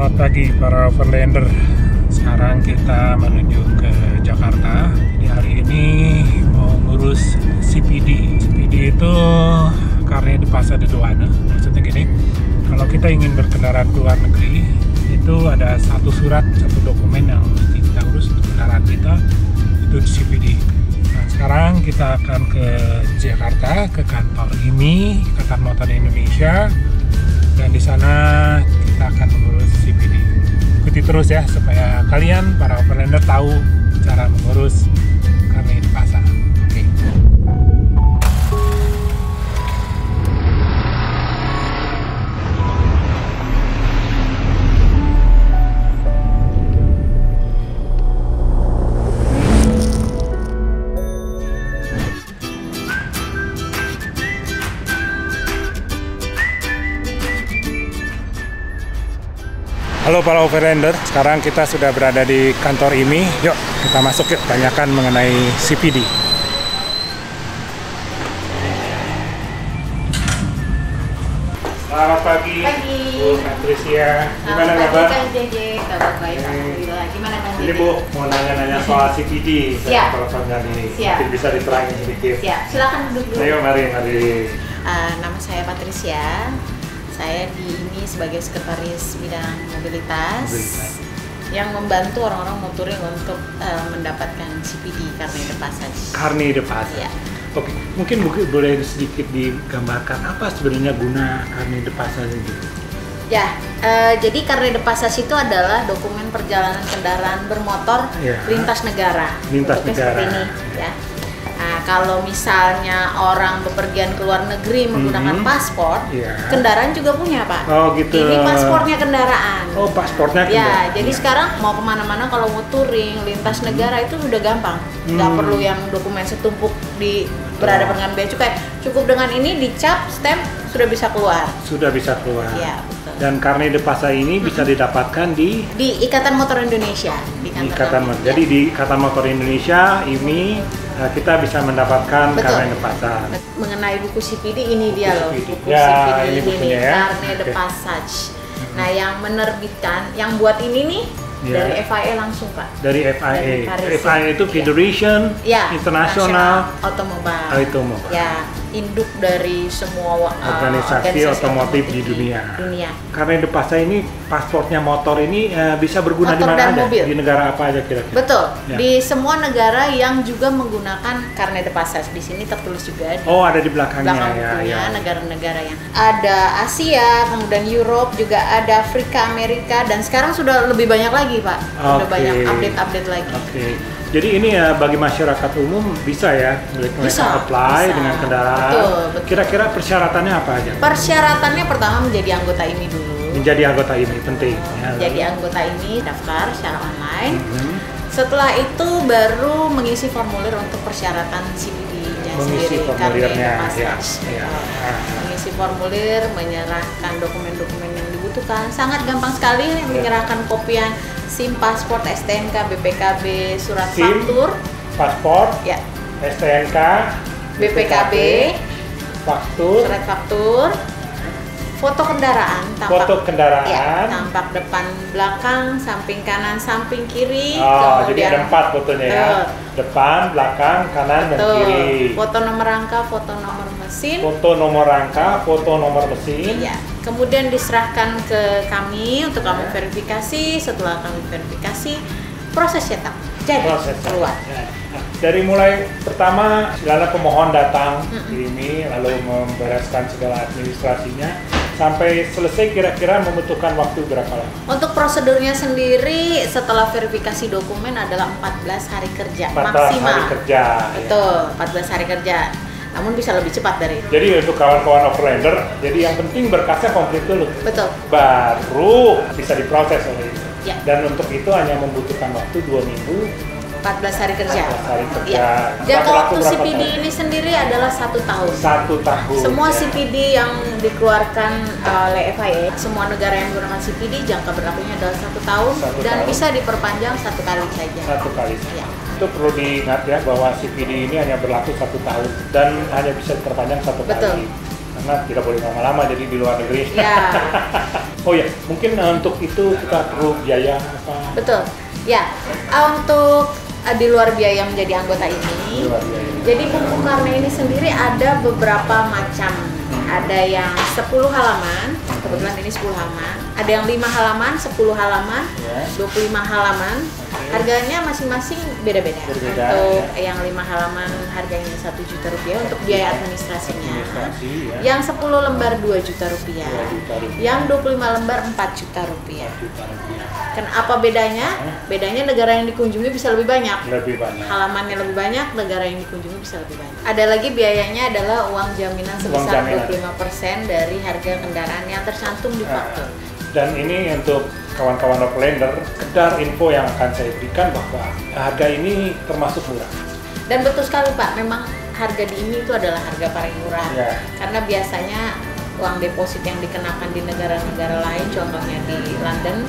Selamat pagi para overlander. Sekarang kita menuju ke Jakarta. Jadi hari ini mau ngurus CPD. CPD itu karena di pasar di Duana. Maksudnya gini, kalau kita ingin berkendara ke luar negeri, itu ada satu surat, satu dokumen yang mesti kita urus untuk kendaraan kita, itu di CPD. Nah, sekarang kita akan ke Jakarta, ke kantor IMI, Ikatan Motor Indonesia, dan di sana kita akan mengurus. Ikuti terus ya supaya kalian para overlander tahu cara mengurus Halo para overlander, sekarang kita sudah berada di kantor IMI. Yuk, kita masuk yuk, tanyakan mengenai CPD. Selamat pagi, Pagi. Bu Patricia. Gimana Selamat kabar? pagi, Kang JJ. Kabar baik, Baik. Alhamdulillah. Gimana Kang? Ini Bu, mau nanya-nanya soal CPD. Siap. Teleponnya nih, Siap. mungkin bisa diterangin sedikit. Siap, silakan duduk dulu. Ayo, mari, mari. Eh, nama saya Patricia. Saya di ini sebagai sekretaris bidang mobilitas, Mobilitas. yang membantu orang-orang motoring untuk eh, mendapatkan CPD karena the passage. Karni de Pasar. Iya. Oke, mungkin mungkin boleh sedikit digambarkan apa sebenarnya guna Karni de Pasar ini? Ya, eh, jadi karena the passage itu adalah dokumen perjalanan kendaraan bermotor Iya. lintas negara. Lintas Bentuknya negara. Seperti ini, ya. Nah, kalau misalnya orang bepergian ke luar negeri menggunakan Mhm. paspor, Iya. kendaraan juga punya pak. Oh, gitu. Ini paspornya kendaraan. Oh, paspornya Ya, kendaraan. jadi Iya. sekarang mau ke mana-mana kalau mau touring lintas negara itu sudah gampang, nggak Hmm. perlu yang dokumen setumpuk di berhadapan dengan bea cukai. Cukup dengan ini dicap, stamp sudah bisa keluar. sudah bisa keluar. Iya, betul. Dan karena de pasar ini bisa didapatkan di Di Ikatan Motor Indonesia, di kantor Ikatan. Motor. Jadi di Ikatan Motor Indonesia ini eh, kita bisa mendapatkan Betul. karena de pasar. mengenai buku CPD ini dia loh CPD. buku Ya, CPD ini ini, ya. Carnet de Oke. Passage nah yang menerbitkan yang buat ini nih Ya. dari FIA langsung pak Dari Dari FIA. Paris. FIA itu Iya. Federation ya International Automobile Automobile. ya induk dari semua uh, Organisasi otomotif di dunia. dunia Karena pasar ini paspornya motor ini eh, bisa berguna di Motor mana dan aja? mobil. Di negara apa aja kira-kira? betul Ya. di semua negara yang juga menggunakan Carnet de Passage di sini tertulis juga di Oh, ada di belakangnya belakang ya, ya. negara-negara yang ada Asia, kemudian Europe, juga ada Afrika, Amerika, dan sekarang sudah lebih banyak lagi pak, sudah Oke. banyak update-update lagi. Oke. Jadi ini ya bagi masyarakat umum bisa ya mereka Bisa, apply bisa. dengan kendaraan. Betul, betul. Kira-kira persyaratannya apa aja? Persyaratannya pertama menjadi anggota ini dulu. Menjadi anggota ini penting. ya. Jadi anggota ini daftar secara online. Mhm. Setelah itu baru mengisi formulir untuk persyaratan CPD-nya Mengisi sendiri. formulirnya, ya, ya. Ah. Mengisi formulir, menyerahkan dokumen-dokumen yang dibutuhkan. Sangat gampang sekali Ya. menyerahkan kopian SIM, paspor, STNK, BPKB, surat SIM, faktur, paspor, ya, STNK, BPKB, faktur, surat faktur, foto kendaraan, tampak foto kendaraan. Ya, tampak depan, belakang, samping kanan, samping kiri. Oh, jadi ada empat fotonya ya. Betul. Depan, belakang, kanan, dan Betul. kiri. Foto nomor rangka, foto nomor mesin. Foto nomor rangka, foto nomor mesin. Ya, kemudian diserahkan ke kami untuk kami Ya. verifikasi. Setelah kami verifikasi, proses cetak. Jadi proses keluar. Ya. Nah, dari mulai pertama segala pemohon datang Mm-mm. ke ini lalu membereskan segala administrasinya sampai selesai kira-kira membutuhkan waktu berapa lama? Untuk prosedurnya sendiri setelah verifikasi dokumen adalah 14 hari kerja 14 maksimal. hari kerja. ya. Betul, 14 hari kerja. Namun bisa lebih cepat dari itu. Jadi untuk kawan-kawan overlander, jadi yang penting berkasnya komplit dulu, Betul. baru bisa diproses oleh itu. Ya. Dan untuk itu hanya membutuhkan waktu dua minggu 14 hari kerja. 14 hari kerja. Ya. Jangka waktu CPD tahun? ini sendiri adalah satu tahun. satu tahun. Semua ya. CPD yang dikeluarkan oleh FIA, semua negara yang menggunakan CPD jangka berlakunya adalah satu tahun Satu dan tahun. bisa diperpanjang satu kali saja. satu kali. Ya. Itu perlu diingat ya bahwa CPD ini hanya berlaku satu tahun dan hanya bisa diperpanjang satu Betul. kali. karena tidak boleh lama-lama jadi di luar negeri. Ya. oh ya, mungkin uh, untuk itu kita perlu biaya apa? Betul. Ya, uh, untuk di luar biaya menjadi anggota ini. Jadi buku karne ini sendiri ada beberapa macam. Ada yang 10 halaman, kebetulan ini 10 halaman. Ada yang 5 halaman, 10 halaman, Ya. 25 halaman. Harganya masing-masing beda-beda. Berbeda, Untuk ya. yang 5 halaman harganya 1 juta rupiah untuk biaya administrasinya. Administrasi ya. Yang 10 lembar 2 juta rupiah. Dua juta rupiah. Yang 25 lembar 4 juta rupiah. Juta rupiah. Kan apa bedanya? Bedanya negara yang dikunjungi bisa lebih banyak. Lebih banyak. Halamannya lebih banyak, negara yang dikunjungi bisa lebih banyak. Ada lagi biayanya adalah uang jaminan sebesar jaminan. 25% dari harga kendaraan yang tercantum di Nah, faktur. Dan ini untuk kawan-kawan Overlander, sekedar info yang akan saya berikan bahwa harga ini termasuk murah. Dan betul sekali Pak, memang harga di ini itu adalah harga paling murah. Ya. Karena biasanya uang deposit yang dikenakan di negara-negara lain, contohnya di London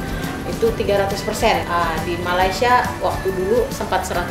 itu 300%. Ah, di Malaysia waktu dulu sempat 100%.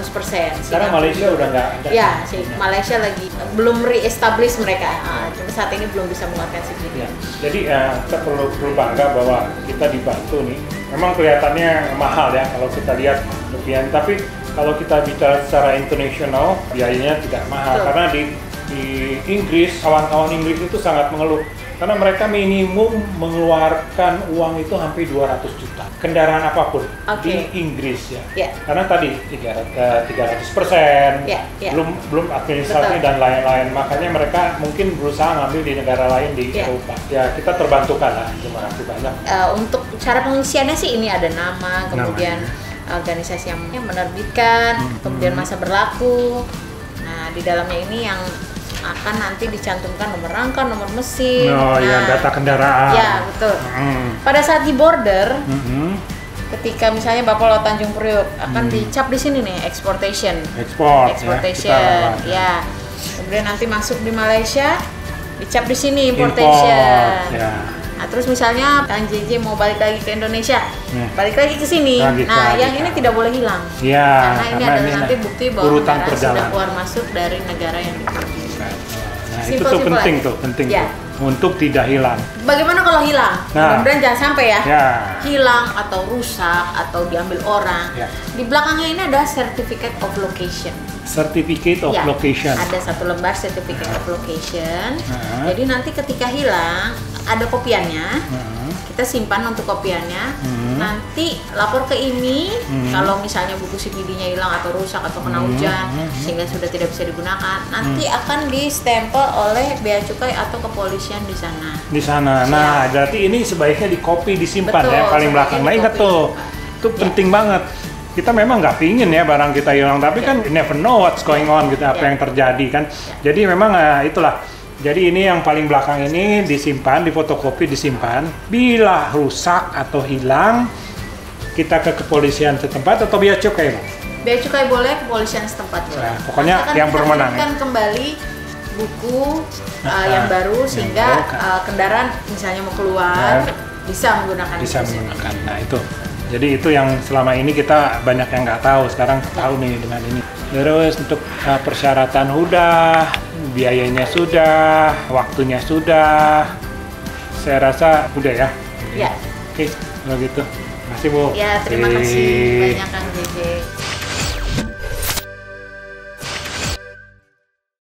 Sekarang Singapura Malaysia udah nggak ada. Ya, sih Malaysia lagi belum re-establish mereka. Ah, cuma saat ini belum bisa mengeluarkan CPD. Ya, jadi eh, kita perlu, perlu bangga bahwa kita dibantu nih. Memang kelihatannya mahal ya kalau kita lihat rupiah, tapi kalau kita bicara secara internasional biayanya tidak mahal Betul. karena di di Inggris kawan-kawan Inggris itu sangat mengeluh karena mereka minimum mengeluarkan uang itu hampir 200 juta kendaraan apa pun Oke. di Inggris ya. Ya. Karena tadi 300 300 persen, Ya, ya. belum belum administrasi Betul. dan lain-lain. Makanya mereka mungkin berusaha ngambil di negara lain di Ya. Eropa. Ya kita terbantukan lah. Terima kasih banyak. Eh, untuk cara pengisiannya sih ini ada nama, kemudian organisasi yang menerbitkan, Hmm. kemudian masa berlaku. Nah, di dalamnya ini yang akan nanti dicantumkan nomor rangka, nomor mesin. Oh ya Nah, data kendaraan. Ya, betul. Hmm. Pada saat di border, Mhm. ketika misalnya Bapak Laut Tanjung Priok akan Hmm. dicap di sini nih exportation. Ekspor. exportation Ya, kita- ya kemudian nanti masuk di Malaysia dicap di sini Import, importation ya. nah terus misalnya Kang JJ mau balik lagi ke Indonesia Ya. balik lagi ke sini Lagi, nah lagi, yang ini Kang. tidak boleh hilang Ya, karena ini karena adalah ini nanti bukti bahwa urutan sudah keluar masuk dari negara yang dikunjungi Itu tuh simple penting aja. tuh, penting Ya. tuh. Untuk tidak hilang. bagaimana kalau hilang Nah. mudah-mudahan jangan sampai ya Ya. hilang atau rusak atau diambil orang Ya. di belakangnya ini ada certificate of location Certificate of Ya, location. Ada satu lembar certificate of location. Nah. Jadi nanti ketika hilang ada kopiannya. Nah, Kita simpan untuk kopiannya. Hmm. Nanti lapor ke IMI Hmm. kalau misalnya buku CPD-nya hilang atau rusak atau kena Hmm, hujan hmm, hmm. sehingga sudah tidak bisa digunakan. Nanti akan di-stempel oleh bea cukai atau kepolisian di sana. di sana. Nah, berarti ini sebaiknya di copy disimpan Betul, ya paling belakang. Nah, ingat tuh. Itu Ya. penting banget. Kita memang nggak pingin ya barang kita hilang, tapi kan you never know what's going on gitu, apa Ya. yang terjadi kan. Jadi memang eh, itulah. Jadi ini yang paling belakang ini disimpan, difotokopi, disimpan. Bila rusak atau hilang, kita ke kepolisian setempat atau biaya cukai, Bang? Bea cukai boleh, kepolisian setempat boleh. Nah, pokoknya akan yang kita berwenang, ya. kirimkan kembali buku uh, Nah, yang baru yang sehingga baru, kan. uh, kendaraan misalnya mau keluar Ya. bisa menggunakan bisa menggunakan. Nah itu. Jadi itu yang selama ini kita banyak yang nggak tahu. Sekarang tahu nih dengan ini. Terus untuk uh, persyaratan udah, biayanya sudah, waktunya sudah. Saya rasa udah ya. Ya. Oke, kalau gitu. Terima kasih Bu. Ya, terima kasih banyak Kang JJ.